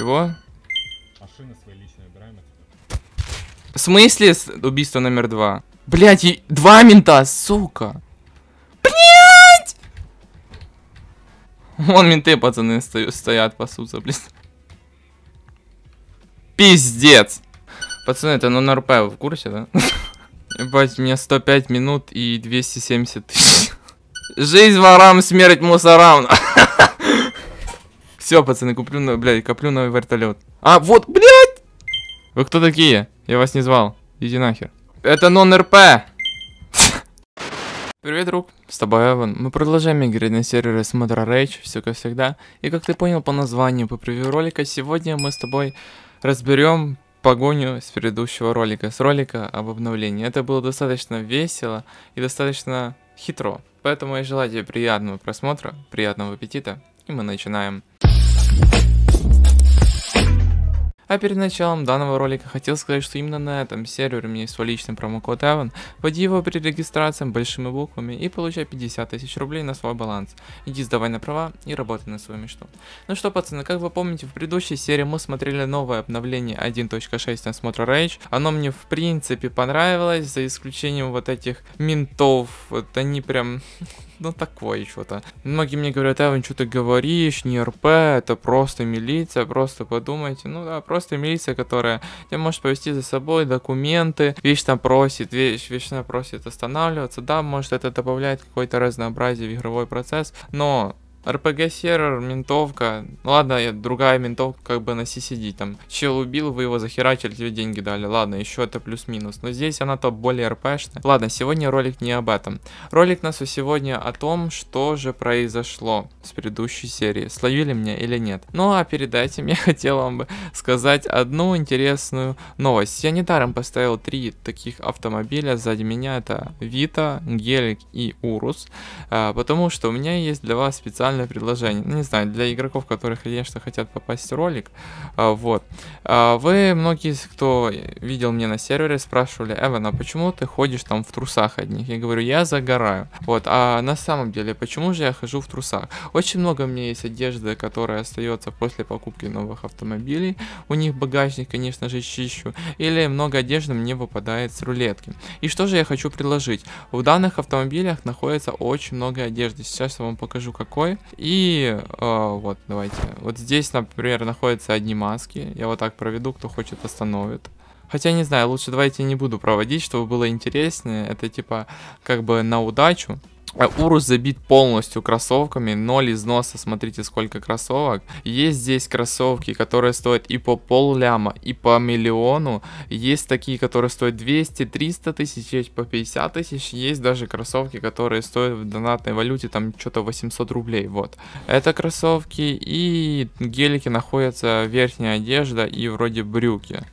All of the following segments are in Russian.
Чего? Машины свои личные убираем В смысле убийство номер два? Блять, и- два мента, сука. Блять! Вон менты, пацаны, стою- стоят, пасутся, блин. Пиздец. Пацаны, это ну РП, вы в курсе, да? Ебать, у меня 105 минут и 270 тысяч. Жизнь ворам, смерть мусорам. Все, пацаны, куплю, на- блядь, коплю новый вертолет. А, вот, блядь! Вы кто такие? Я вас не звал. Иди нахер. Это нон-РП. Привет, друг. С тобой Эван. Мы продолжаем играть на сервере Смотра Rage, все как всегда. И как ты понял по названию, по превью ролика, сегодня мы с тобой разберем погоню с предыдущего ролика, с ролика об обновлении. Это было достаточно весело и достаточно хитро. Поэтому я желаю тебе приятного просмотра, приятного аппетита, и мы начинаем. А перед началом данного ролика хотел сказать, что именно на этом сервере у меня есть свой личный промокод Evan. Вводи его при регистрации большими буквами и получай 50 тысяч рублей на свой баланс. Иди сдавай на права и работай на свою мечту. Ну что, пацаны, как вы помните, в предыдущей серии мы смотрели новое обновление 1.6 на Смотра Rage. Оно мне в принципе понравилось, за исключением вот этих ментов. Вот они прям ну такое что-то. Многие мне говорят, Эван, что ты говоришь, не РП, это просто милиция, просто подумайте. Ну да, просто милиция, которая тебя может повести за собой, документы, вечно просит, вещь, вечно просит останавливаться. Да, может это добавляет какое-то разнообразие в игровой процесс, но RPG сервер, ментовка. Ну ладно, другая ментовка как бы на CCD. Там чел убил, вы его захерачили, тебе деньги дали. Ладно, еще это плюс-минус. Но здесь она-то более РПшная. Ладно, сегодня ролик не об этом. Ролик нас сегодня о том, что же произошло с предыдущей серии. Словили меня или нет. Ну а перед этим я хотел вам бы сказать одну интересную новость. Я недаром поставил три таких автомобиля сзади меня. Это Вита, Гелик и Урус. А, потому что у меня есть для вас специальное предложение. Ну, Не знаю, для игроков, которые, конечно, хотят попасть в ролик. А, вот. А, вы, многие, кто видел меня на сервере, спрашивали, Эван, а почему ты ходишь там в трусах одних? Я говорю, я загораю. Вот. А на самом деле, почему же я хожу в трусах? Очень много у меня есть одежды, которая остается после покупки новых автомобилей. У них багажник, конечно же, чищу. Или много одежды мне выпадает с рулетки. И что же я хочу предложить? В данных автомобилях находится очень много одежды. Сейчас я вам покажу какой. И э, вот, давайте. Вот здесь, например, находятся одни маски. Я вот так проведу, кто хочет остановит. Хотя не знаю, лучше давайте не буду проводить, чтобы было интереснее. Это типа как бы на удачу. Урус забит полностью кроссовками, ноль износа, смотрите сколько кроссовок. Есть здесь кроссовки, которые стоят и по пол ляма, и по миллиону. Есть такие, которые стоят 200, 300 тысяч, есть по 50 тысяч. Есть даже кроссовки, которые стоят в донатной валюте там что-то 800 рублей, вот. Это кроссовки и гелики находятся верхняя одежда и вроде брюки.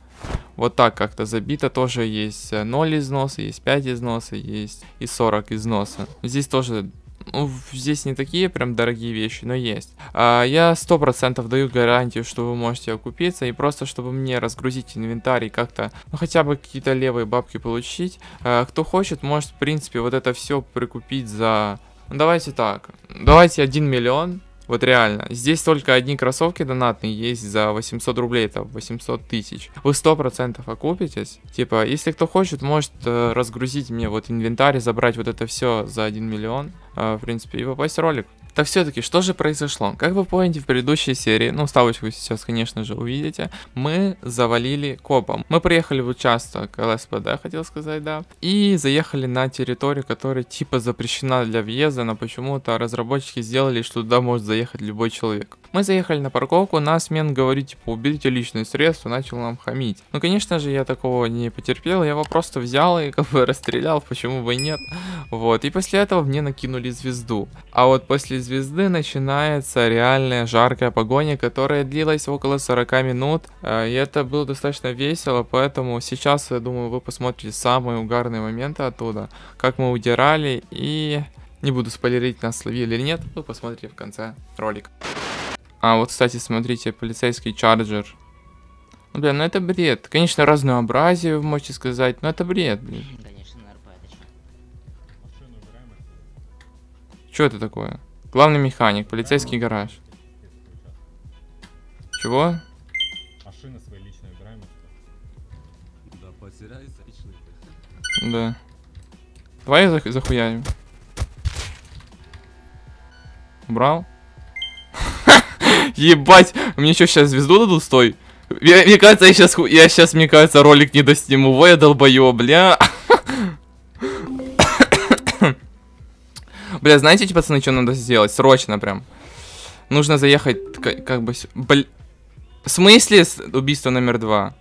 Вот так как-то забито. Тоже есть э, 0 износа, есть 5 износа, есть и 40 износа. Здесь тоже ну, здесь не такие прям дорогие вещи, но есть. А, я сто процентов даю гарантию, что вы можете окупиться, и просто чтобы мне разгрузить инвентарь и как-то, ну хотя бы какие-то левые бабки получить. А, кто хочет, может в принципе вот это все прикупить за... Ну, давайте так, давайте 1 миллион, вот реально. Здесь только одни кроссовки донатные есть за 800 рублей, это 800 тысяч. Вы 100% окупитесь. Типа, если кто хочет, может э, разгрузить мне вот инвентарь, забрать вот это все за 1 миллион, э, в принципе, и попасть в ролик. Так все-таки, что же произошло? Как вы помните в предыдущей серии, ну, ставочку сейчас, конечно же, увидите, мы завалили копом. Мы приехали в участок ЛСПД, хотел сказать, да, и заехали на территорию, которая типа запрещена для въезда, но почему-то разработчики сделали, что туда может заехать любой человек. Мы заехали на парковку, нас мен говорит, типа, уберите личные средства, начал нам хамить. Ну, конечно же, я такого не потерпел, я его просто взял и как бы расстрелял, почему бы и нет. Вот, и после этого мне накинули звезду. А вот после начинается реальная жаркая погоня, которая длилась около 40 минут. Э, И это было достаточно весело, поэтому сейчас, я думаю, вы посмотрите самые угарные моменты оттуда. Как мы удирали и... Не буду спойлерить, нас словили или нет, вы посмотрите в конце ролика. А, вот, кстати, смотрите, полицейский чарджер. Ну, блин, ну это бред. Конечно, разнообразие, вы можете сказать, но это бред, блин. Конечно, это Что это такое? Главный механик, полицейский гараж. Чего? Машины свои личные отсюда. Да, потеряйся личный. Да. Давай я зах- захуярим. Убрал? Ебать, мне что, сейчас звезду дадут? Стой. Мне, мне кажется, я сейчас, я сейчас, мне кажется, ролик не достиму. Во, я долбоёб, бля. Бля, знаете, пацаны, что надо сделать? Срочно прям. Нужно заехать, ка- как бы... с- Бл... В смысле убийство номер два?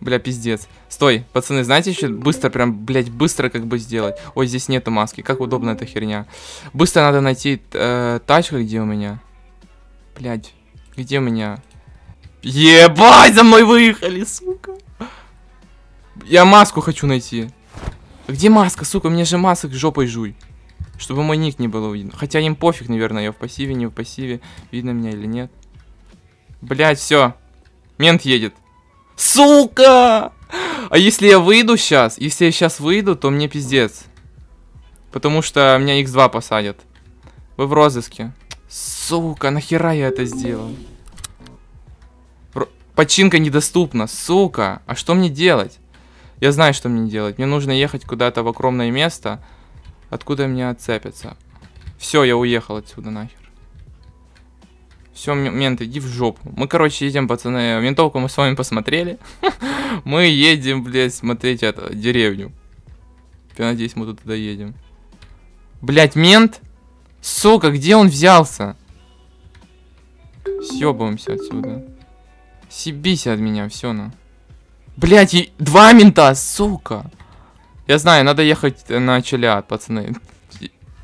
Бля, пиздец. Стой, пацаны, знаете, что быстро, прям, блядь, быстро как бы сделать? Ой, здесь нету маски, как удобно эта херня. Быстро надо найти э, тачку, где у меня. Блядь, где у меня? Ебать, за мной выехали, сука. Я маску хочу найти. Где маска, сука? Мне же масок жопой жуй. Чтобы мой ник не было видно. Хотя им пофиг, наверное, я в пассиве, не в пассиве. Видно меня или нет. Блять, все. Мент едет. Сука! А если я выйду сейчас, если я сейчас выйду, то мне пиздец. Потому что меня x2 посадят. Вы в розыске. Сука, нахера я это сделал? Ро- Починка недоступна, сука. А что мне делать? Я знаю, что мне делать. Мне нужно ехать куда-то в укромное место, откуда меня отцепятся. Все, я уехал отсюда нахер. Все, мент, иди в жопу. Мы, короче, едем, пацаны. Ментовку мы с вами посмотрели. Мы едем, блядь, смотреть это, деревню. Я надеюсь, мы туда доедем. Блять, мент? Сука, где он взялся? Съебываемся отсюда. Съебись от меня, все на. Блять, и... два мента, сука. Я знаю, надо ехать на Челяд, пацаны.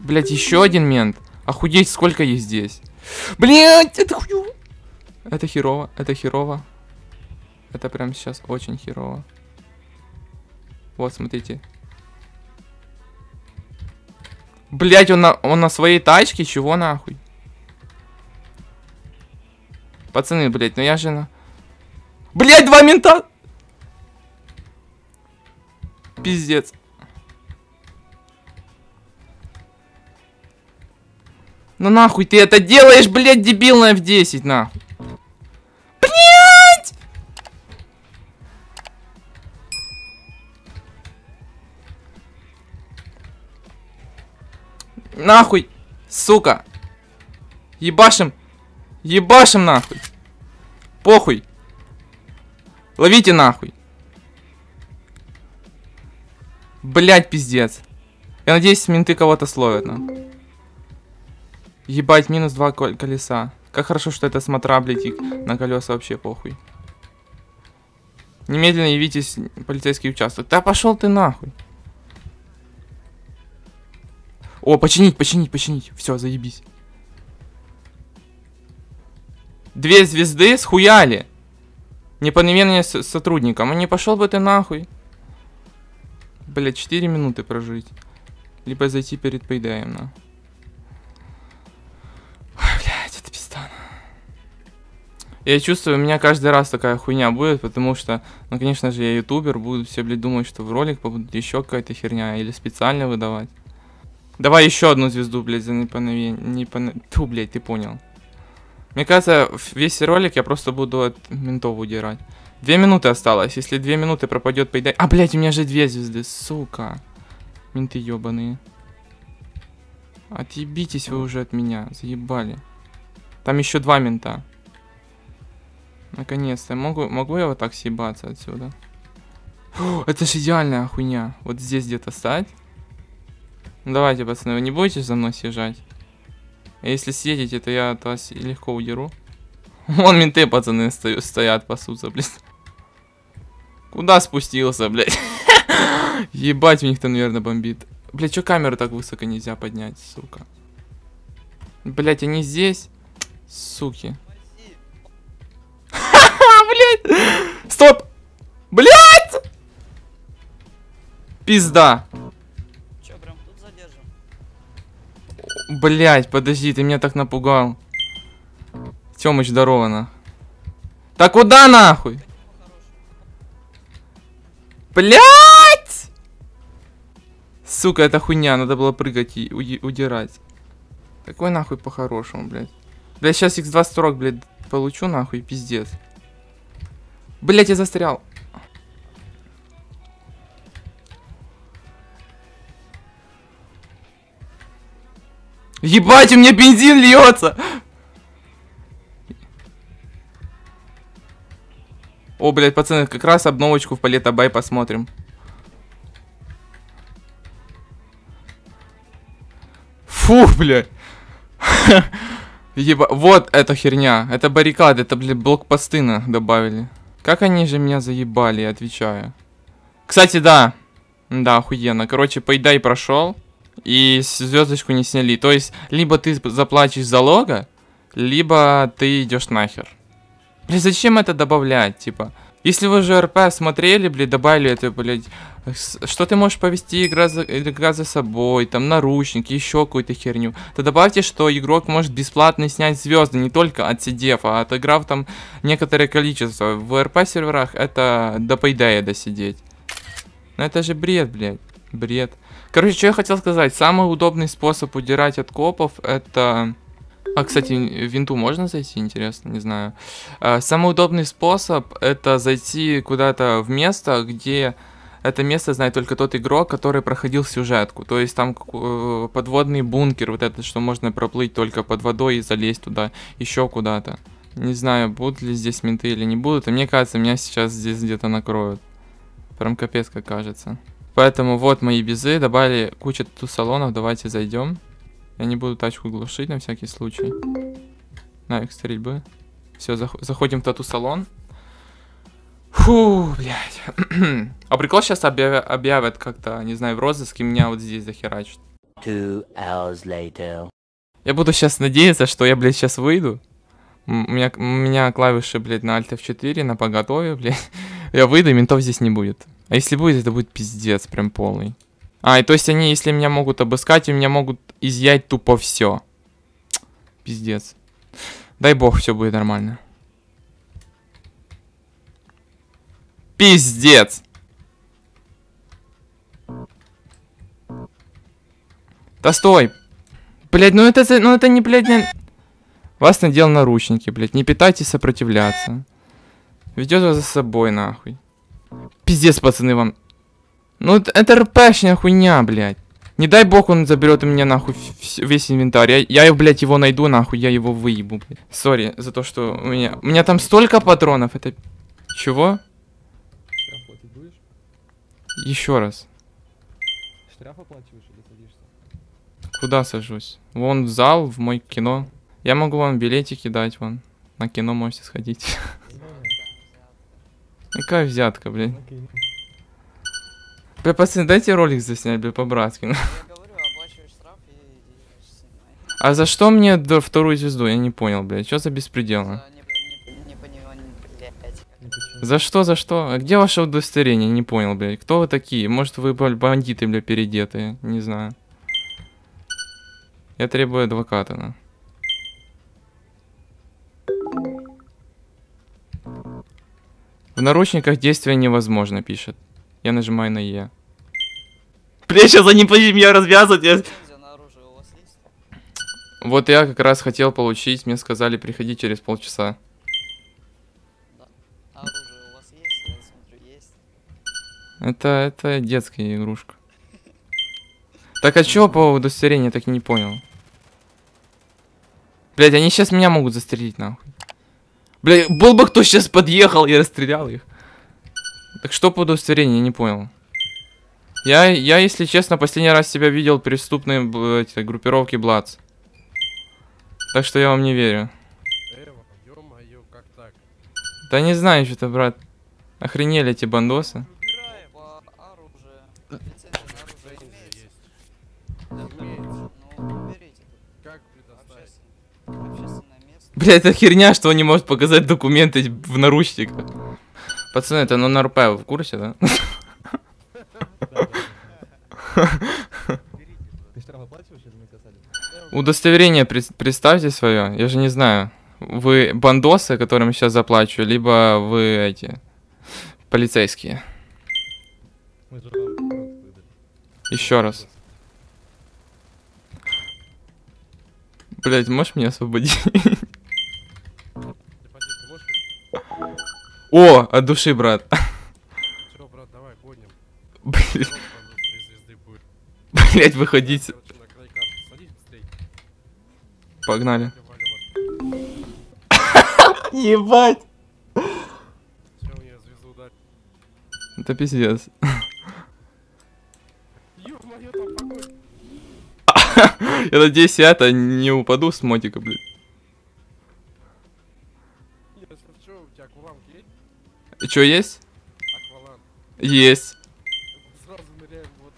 Блять, еще один мент. Охудеть, сколько их здесь? Блять, это хую. Это херово, это херово. Это прям сейчас очень херово. Вот, смотрите. Блять, он на, он на своей тачке? Чего нахуй? Пацаны, блять, ну я же на... Блять, два мента! Пиздец. Ну нахуй ты это делаешь, блядь, дебилная в 10, нахуй. Блядь! Нахуй, сука. Ебашим. Ебашим нахуй. Похуй. Ловите нахуй. Блять, пиздец. Я надеюсь, менты кого-то словят нам. Ебать, минус два кол- колеса. Как хорошо, что это смотра, и на колеса вообще похуй. Немедленно явитесь в полицейский участок. Да пошел ты нахуй. О, починить, починить, починить. Все, заебись. Две звезды схуяли. Неповиновение с сотрудникам. А не пошел бы ты нахуй. Блять, 4 минуты прожить. Либо зайти перед пейдаем, на. Ой, блядь, это пизда. Я чувствую, у меня каждый раз такая хуйня будет, потому что, ну, конечно же, я ютубер, будут все, блядь, думать, что в ролик попадут еще какая-то херня, или специально выдавать. Давай еще одну звезду, блядь, за неповиновение. Непон... Ту, блядь, ты понял. Мне кажется, весь ролик я просто буду от ментов удирать. Две минуты осталось. Если две минуты пропадет пейдай... А, блядь, у меня же две звезды, сука. Менты ебаные. Отъебитесь вы уже от меня, заебали. Там еще два мента. Наконец-то. Могу, могу я вот так съебаться отсюда? Фу, это же идеальная хуйня. Вот здесь где-то стать. Ну, давайте, пацаны, вы не будете за мной съезжать? А если съедете, то я от вас легко удеру. Вон менты, пацаны, стоят, пасутся, блядь. Куда спустился, блядь? Ебать, у них там, наверное, бомбит. Блядь, что камеру так высоко нельзя поднять, сука? Блядь, они здесь? Суки. Блядь! Стоп! Блядь! Пизда. Че, прям тут задержим? Блять, подожди, ты меня так напугал. Тёмыч, здорово, на. Так куда нахуй? Блять! Сука, это хуйня, надо было прыгать и уди- удирать. Какой нахуй по-хорошему, блядь? Блядь, сейчас x2 строк, блядь, получу нахуй, пиздец. Блять, я застрял. Ебать, у меня бензин льется! О, блядь, пацаны, как раз обновочку в Палета Бай посмотрим. Фу, блядь. Еба... Вот эта херня. Это баррикады, это, блядь, блокпосты на добавили. Как они же меня заебали, отвечаю. Кстати, да. Да, охуенно. Короче, поедай прошел. И звездочку не сняли. То есть, либо ты заплатишь залога, либо ты идешь нахер. Блин, зачем это добавлять, типа? Если вы же РП смотрели, блядь, добавили это, блядь, что ты можешь повести игра за, игра за собой, там, наручники, еще какую-то херню, то добавьте, что игрок может бесплатно снять звезды, не только отсидев, а отыграв там некоторое количество. В РП серверах это до пейдая досидеть. Ну это же бред, блядь, бред. Короче, что я хотел сказать, самый удобный способ удирать от копов, это... А, кстати, в винту можно зайти, интересно, не знаю. А, Самый удобный способ это зайти куда-то в место, где это место знает только тот игрок, который проходил сюжетку. То есть там э, подводный бункер, вот это, что можно проплыть только под водой и залезть туда, еще куда-то. Не знаю, будут ли здесь менты или не будут. И мне кажется, меня сейчас здесь где-то накроют. Прям капец, как кажется. Поэтому вот мои безы, добавили кучу тату салонов, давайте зайдем. Я не буду тачку глушить на всякий случай. Навик стрельбы. Все, заходим в тату-салон. Фу, блядь. а прикол сейчас объявят, объявят как-то, не знаю, в розыске меня вот здесь захерачат. Two hours later. Я буду сейчас надеяться, что я, блядь, сейчас выйду. У меня, у меня клавиши, блядь, на Alt F4, на поготове, блядь. Я выйду, и ментов здесь не будет. А если будет, это будет пиздец, прям полный. А, и то есть они, если меня могут обыскать, у меня могут изъять тупо все. Пиздец. Дай бог, все будет нормально. Пиздец. Да стой. Блять, ну это, ну это не, блядь, не... Вас надел наручники, блядь. Не пытайтесь сопротивляться. Ведет вас за собой, нахуй. Пиздец, пацаны, вам. Ну, это, РПшная хуйня, блядь. Не дай бог он заберет у меня нахуй весь инвентарь. Я, я, блядь, его найду, нахуй, я его выебу, блядь. Сори за то, что у меня... У меня там столько патронов, это... Чего? Еще раз. Штраф оплачиваешь или садишься? Куда сажусь? Вон в зал, в мой кино. Я могу вам билетики дать, вон. На кино можете сходить. Какая взятка, блядь. Бля, пацаны, дайте ролик заснять, бля, по-братски. А за что мне вторую звезду? Я не понял, блядь. Что за беспредел? За почему? За что, за что? А где ваше удостоверение? Не понял, блядь. Кто вы такие? Может, вы бандиты, бля, переодетые? Не знаю. Я требую адвоката, на. В наручниках действие невозможно, пишет. Я нажимаю на Е. Бля, сейчас они будут меня развязывать. я-? Вот я как раз хотел получить, мне сказали, приходи через полчаса. Оружие у вас есть? Я смотрю, есть. Это, это детская игрушка. Так а чё по удостоверению, я так и не понял. Блять, они сейчас меня могут застрелить, нахуй. Блять, был бы кто сейчас подъехал, я расстрелял их. Так что по удостоверению, я не понял. Я, я, если честно, последний раз себя видел преступной б- эти, группировки Блац. Так что я вам не верю. Эва, ё-моё, как так? Да не знаю, что-то, брат. Охренели эти бандосы. Ну, уберите тут. Как предоставить? Общественное, общественное место. Бля, это херня, что он не может показать документы в наручниках. Пацаны, это ну РП, вы в курсе, да? Удостоверение пред- представьте свое, я же не знаю. Вы бандосы, которым сейчас заплачу, либо вы эти полицейские. Еще раз. Блять, можешь меня освободить? О, от души, брат. Все, брат, давай, гоним. Блин, блять, выходите. Погнали. Ебать. Это пиздец. Я надеюсь, я-то не упаду с мотика, блядь. Чё есть? Акваланг. Есть. Сразу ныряем вот.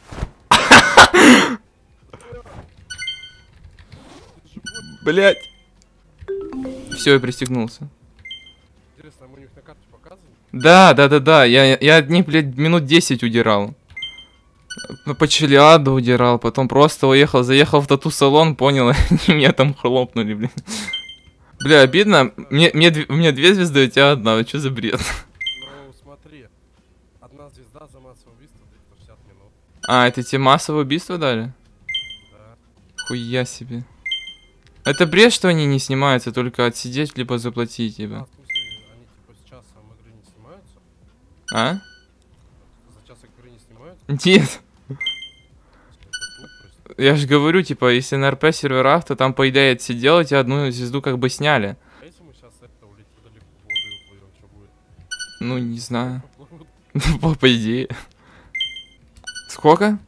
Блять. Все, я пристегнулся. Интересно, а мы у них на карте показывали? Да, да, да, да. Я, я от них, блядь, минут 10 удирал. Ну, По Челиаду удирал, потом просто уехал, заехал в тату-салон, понял, они меня там хлопнули, блин. Бля, обидно. Мне, мне, у меня две звезды, у тебя одна. Что за бред? Ну, смотри. Одна звезда за массовое убийство, 360 минут. А, это тебе массовое убийство дали? Да. Хуя себе. Это бред, что они не снимаются, только отсидеть, либо заплатить, А, типа. они типа? А? За час игры не снимаются? Нет. Я же говорю, типа, если на РП серверах, то там, по идее, отсидел, и тебе одну звезду как бы сняли. А если мы сейчас это улетим далеко в воду и уплывем, что будет? Ну, не знаю. По идее. Сколько?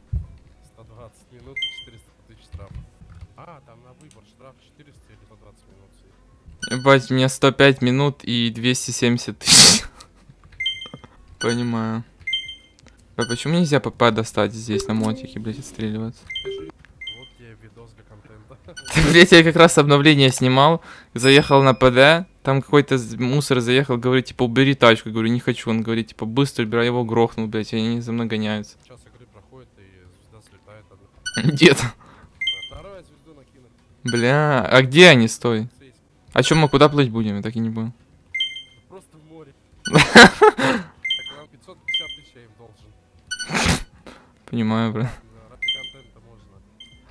120 минут и 400 тысяч штраф. А, там на выбор штраф 400 или 120 минут. Ебать, мне 105 минут и 270 тысяч. Понимаю. А почему нельзя ПП достать здесь на мотике, блять, отстреливаться? Вот тебе видос для контента. Блять, я как раз обновление снимал, заехал на ПД, там какой-то мусор заехал, говорит, типа, убери тачку, говорю, не хочу, он говорит, типа, быстро убирай, его грохнул, блять, и они за мной гоняются. Час Дед, бля, а где они, стой? А чё, мы куда плыть будем, я так и не понял. Просто в море. Так вам 550 тысяч я им должен. Понимаю, бля.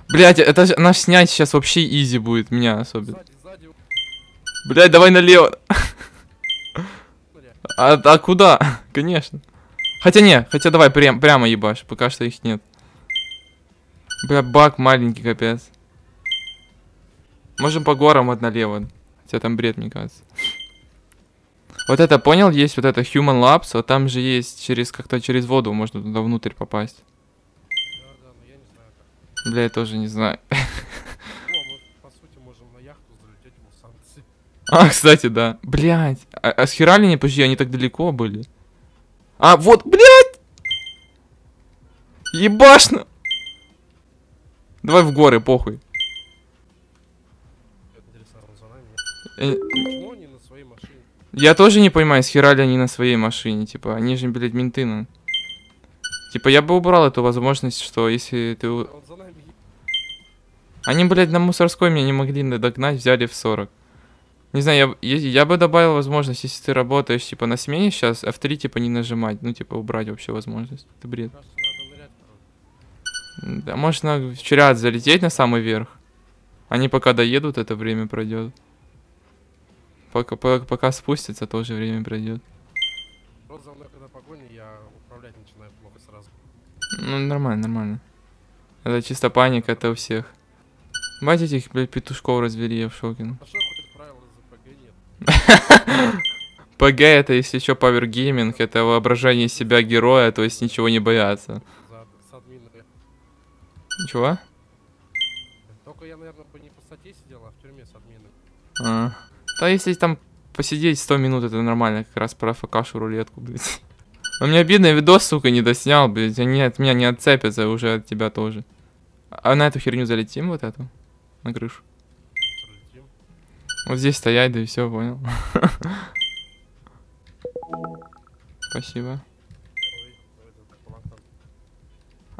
Блять, это наш снять сейчас вообще изи будет, меня особенно. Сзади, сзади. Блять, давай налево. А, а куда? Конечно. Хотя не, хотя давай прям, прямо ебашь, пока что их нет. Бля, баг маленький, капец. Можем по горам вот налево. Хотя там бред, мне кажется. Вот это, понял, есть вот это Human Labs, вот там же есть через как-то через воду можно туда внутрь попасть. Да, да, но я не знаю как. Бля, я тоже не знаю. О, мы по сути можем на яхту залететь в Лос-Анджелесе. А, кстати, да. Блять. А, а с херали не подожди, они так далеко были. А, вот, блять! Ебашно! Давай в горы, похуй. Э? Я тоже не понимаю, с херали они на своей машине, типа, они же, блядь, менты, ну. Типа, я бы убрал эту возможность, что если ты... е- Они, блядь, на мусорской меня не могли на- догнать, взяли в 40. Не знаю, я, я, я бы добавил возможность, если ты работаешь, типа, на смене сейчас, F3, типа, не нажимать. Ну, типа, убрать вообще возможность. Это бред. Короче. Да, можно в чат залететь на самый верх. Они пока доедут, это время пройдет. Пока, по- пока спустятся, тоже время пройдет. За мной, когда погоня, я управлять начинаю плохо сразу. Ну, нормально, нормально. Это чисто паника, это у всех. Бать этих, блядь, петушков развели, я в шоке. ну. А нет? ПГ это, если что, Power Gaming, это воображение себя героя, то есть ничего не бояться. Чего? Только я, наверное, бы не по статье сидел, а в тюрьме с админами. А. Да если там посидеть 100 минут, это нормально, как раз про ФКшу рулетку, блядь. Но мне обидно, я видос, сука, не доснял, блядь. Они от меня не отцепятся, уже от тебя тоже. А на эту херню залетим, вот эту? На крышу. Пролетим. Вот здесь стоять, да и все, понял. Спасибо. Ой, этот планктон.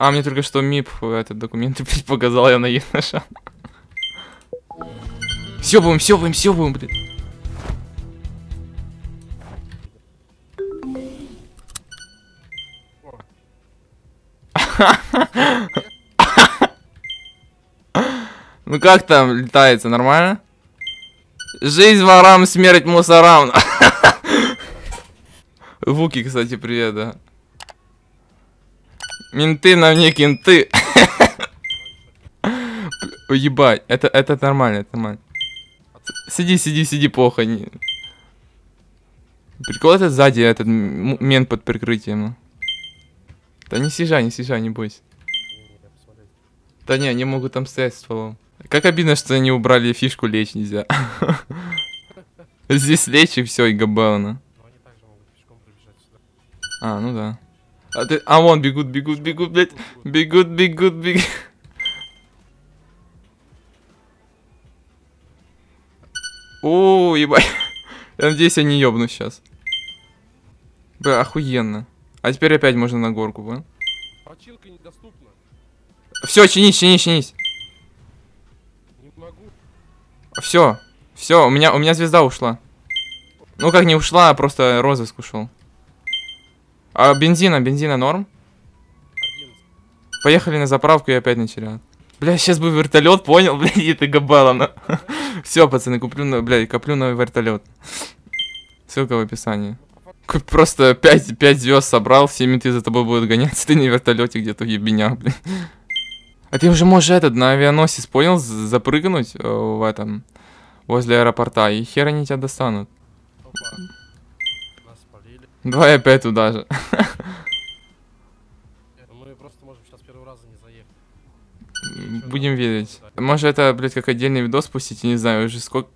А, мне только что МИП этот документ, блядь, показал, я на нажал. Все будем, все блядь. О, Ну как там летается, нормально? Жизнь ворам, смерть мусорам. Вуки, кстати, привет, да. Менты на мне кенты. Ебать, это, это нормально, это нормально. Сиди, сиди, сиди, плохо. Не... Прикол это сзади, этот мент под прикрытием. Да не съезжай, не съезжай, не бойся. Да не, они могут там стоять стволом. Как обидно, что они убрали фишку лечь нельзя. Здесь лечь и все, и сюда. А, ну да. А, ты... а вон бегут, бегут, бегут, блядь. Бегут, бегут, бегут. О, ебать. Я надеюсь, я не ёбну сейчас. Бля, охуенно. А теперь опять можно на горку, понял? Починка недоступна. Все, чинись, чинись, чинись. Не могу. Все, все, у меня, у меня звезда ушла. Ну как не ушла, а просто розыск ушел. А бензина, бензина норм? 11. Поехали на заправку и опять начали. Бля, сейчас бы вертолет, понял, блядь, и ты габелана. Все, пацаны, куплю, блядь, коплю новый вертолет. Ссылка в описании. Просто 5, 5 звезд собрал, все менты за тобой будут гоняться, ты на вертолете где-то в ебенях, блин. А ты уже можешь этот, на авианосец, понял, запрыгнуть э, в этом, возле аэропорта, и хер они тебя достанут. Опа. Давай опять туда же. Мы просто можем сейчас первый раз не заехать. Будем верить. Может это, блядь, как отдельный видос пустить, я не знаю, уже сколько...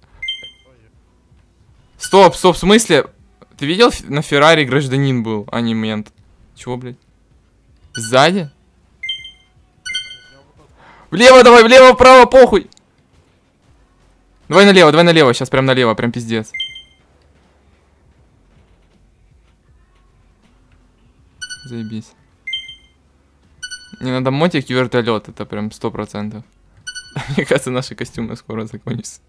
Стоп, стоп, в смысле? Ты видел, на Феррари гражданин был, а не мент? Чего, блядь? Сзади? Влево давай, влево, вправо, похуй! Давай налево, давай налево, сейчас прям налево, прям пиздец. Заебись. Не надо мотик и вертолет, это прям сто процентов. Мне кажется, наши костюмы скоро закончатся.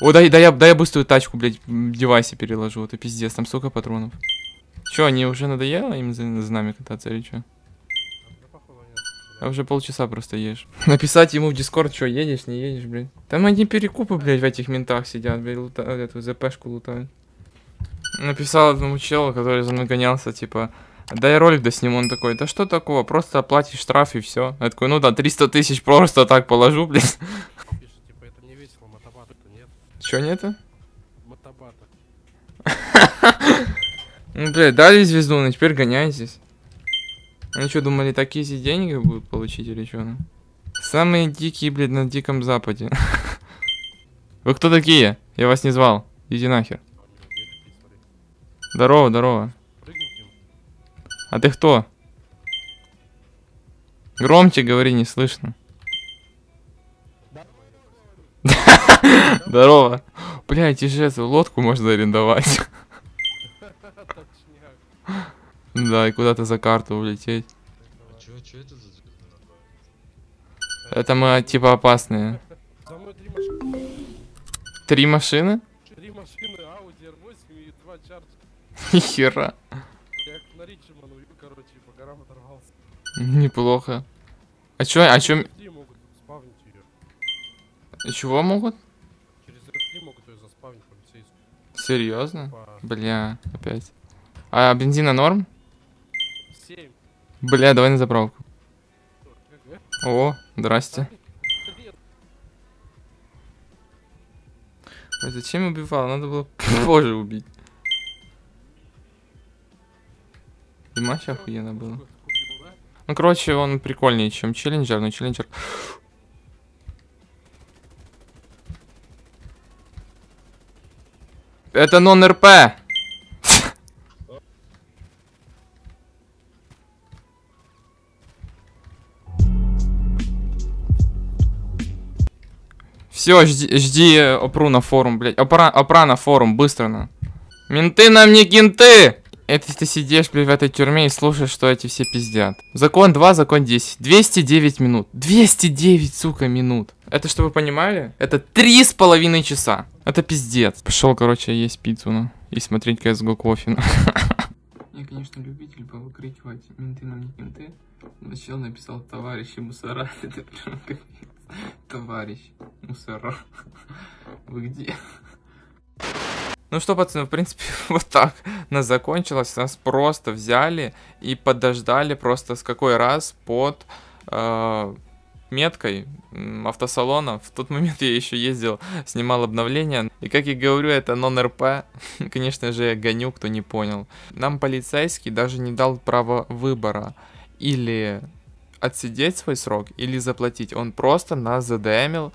О, дай, дай, я, дай я быструю тачку, блядь, девайсе переложу, это пиздец, там столько патронов. Чё, они уже надоело им за, за нами кататься или? Да, нет. А уже полчаса просто ешь. Написать ему в Дискорд, что едешь, не едешь, блядь. Там одни перекупы, блядь, в этих ментах сидят, блядь, лута- эту ЗПшку лутают. Написал одному челу, который за мной гонялся, типа, дай ролик досниму, он такой, да что такого, просто оплатишь штраф и все. Я такой, ну да, 300 тысяч просто так положу, блядь. Пишет, типа, это не весело, мотобата-то нет. Чё нету? Мотобата. Ну, блядь, дали звезду, ну теперь гоняйтесь. Они что, думали, такие здесь деньги будут получить или что? Ну? Самые дикие, блядь, на Диком Западе. Вы кто такие? Я вас не звал. Иди нахер. Здорово, здорово. А ты кто? Громче говори, не слышно. Здорово. Блядь, и же эту лодку можно арендовать. Да, и куда-то за карту улететь. Чё это мы типа опасные. За мной три машины. Три машины? Три машины, Audi R8 и два Charger. Нихера. Я как на Ричману, короче, по горам оторвался. Неплохо. А чё, а чё, могут чего могут? Через могут ее заспавнить полицейскую. Серьезно? По Бля, опять. А бензина норм? 7. Бля, давай на заправку. О, здрасте. А зачем убивал? Надо было позже убить. Матч охуенно было. Ну, короче, он прикольнее, чем Челленджер, но Челленджер... Это нон-РП! Все, жди, жди опру на форум, блядь. Опра, опра на форум, быстро на. Менты нам не кенты! Это ты сидишь, блядь, в этой тюрьме и слушаешь, что эти все пиздят. Закон 2, закон 10. 209 минут. 209, сука, минут. Это, чтобы вы понимали, это три с половиной часа. Это пиздец. Пошел, короче, есть пиццу, ну. И смотреть CSGO кофе, ну. Я, конечно, любитель повыкрикивать менты нам не кенты. Начал написал товарищи мусора. Это прям. Товарищ мусора. Вы где? Ну что, пацаны, в принципе, вот так. нас закончилась, нас просто взяли и подождали просто с какой раз под э, меткой автосалона. В тот момент я еще ездил, снимал обновления. И как я говорю, это нон-РП. Конечно же, я гоню, кто не понял. Нам полицейский даже не дал права выбора. Или отсидеть свой срок, или заплатить. Он просто нас задемил,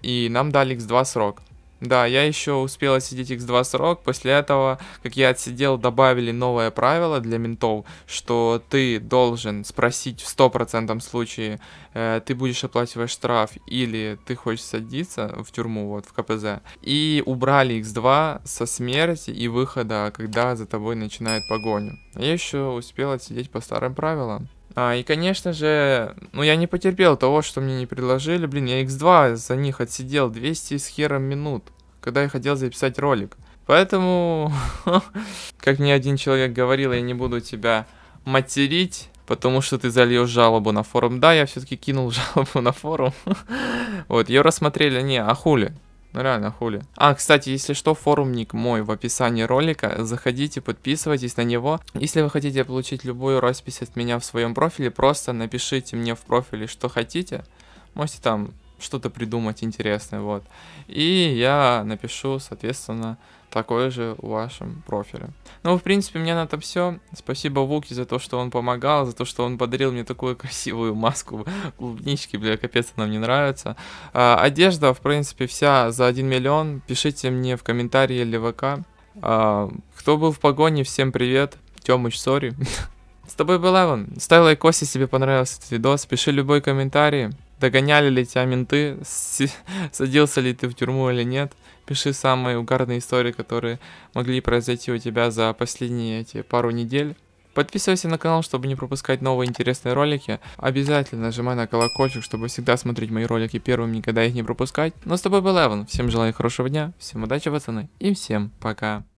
и нам дали x2 срок. Да, я еще успел отсидеть x2 срок. После этого, как я отсидел, добавили новое правило для ментов, что ты должен спросить в 100% случае, э, ты будешь оплачивать штраф или ты хочешь садиться в тюрьму, вот, в КПЗ. И убрали x2 со смерти и выхода, когда за тобой начинает погоню. Я еще успел отсидеть по старым правилам. А, и, конечно же, ну, я не потерпел того, что мне не предложили. Блин, я X2 за них отсидел 200 с хером минут, когда я хотел записать ролик. Поэтому, как мне один человек говорил, я не буду тебя материть, потому что ты зальешь жалобу на форум. Да, я все-таки кинул жалобу на форум. Вот, ее рассмотрели, не, а хули? Ну реально, хули. А, кстати, если что, форумник мой в описании ролика. Заходите, подписывайтесь на него. Если вы хотите получить любую роспись от меня в своем профиле, просто напишите мне в профиле, что хотите. Можете там что-то придумать интересное, вот. И я напишу, соответственно, такое же в вашем профиле. Ну, в принципе, мне на это все. Спасибо Вуки за то, что он помогал, за то, что он подарил мне такую красивую маску клубнички, бля, капец, она мне нравится. А, одежда, в принципе, вся за 1 миллион. Пишите мне в комментарии или ВК. А, кто был в погоне, всем привет. Тёмыч, сори. С тобой был Эван. Ставь лайк, если тебе понравился этот видос. Пиши любой комментарий. Догоняли ли тебя менты? Садился ли ты в тюрьму или нет? Пиши самые угарные истории, которые могли произойти у тебя за последние эти пару недель. Подписывайся на канал, чтобы не пропускать новые интересные ролики. Обязательно нажимай на колокольчик, чтобы всегда смотреть мои ролики первым, никогда их не пропускать. Ну, с тобой был Эван. Всем желаю хорошего дня, всем удачи, пацаны, и всем пока.